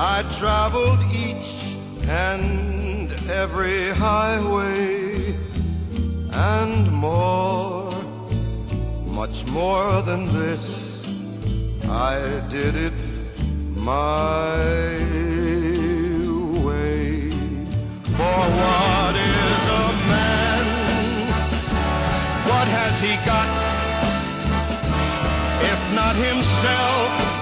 I traveled each and every highway and more, much more than this. I did it my way. For what is a man? What has he got? If not himself,